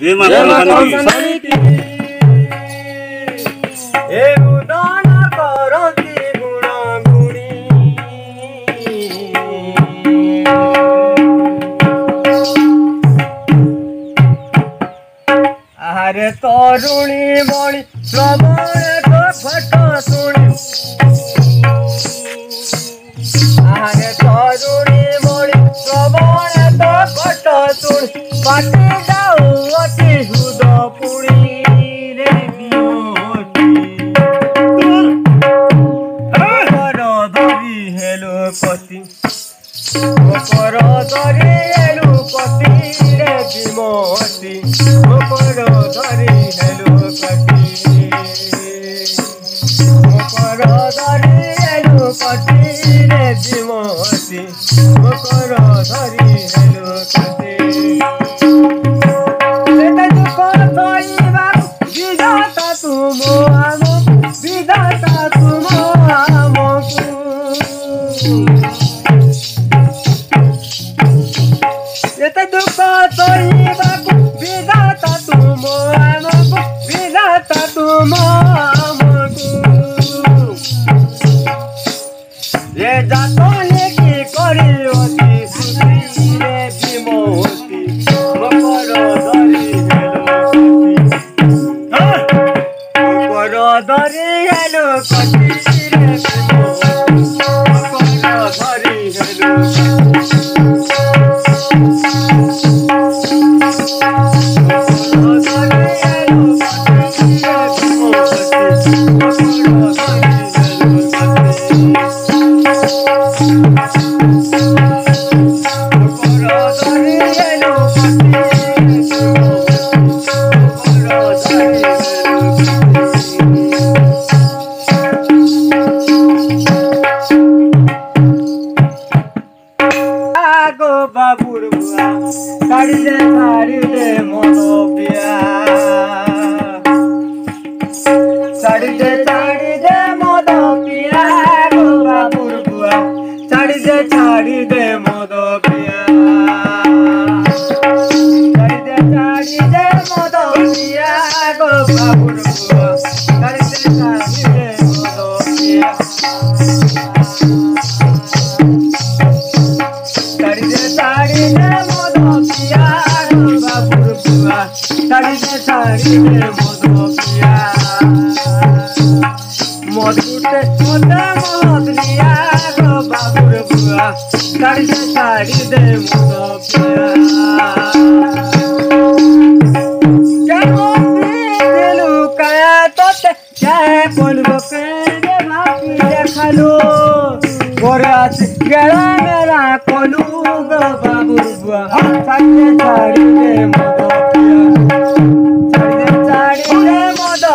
ভীমা সমিতি এ উদনা করতি গুণাগুণী আরে তরুণী মণি প্রবণে তো ফট শুনি। আরে তরুণী মণি প্রবণে তো ফট শুনি। পাটিদা কর ধরি হেলো কতি কর ধরি হেলো কতি রে বিমতি কর হেলো মকর ধরি শাড়ি দে মন পিয়া শাড়ি দে মদ পিয়া গো বাবুর বুয়া। শাড়ি দে মদ পিয়া শাড়ি দে মদ পিয়া গো বাবুর বুয়া। टूटे मुदा मोहत लिया गो बुआ कर दे साड़ी दे मुदो क्या मोती दिलु काया तोते क्या बोल बके दे भापी देखलो गोरात गड़ा मेरा कोलू गो बाबुर बुआ कर दे साड़ी दे मुदो कर दे साड़ी दे मुदो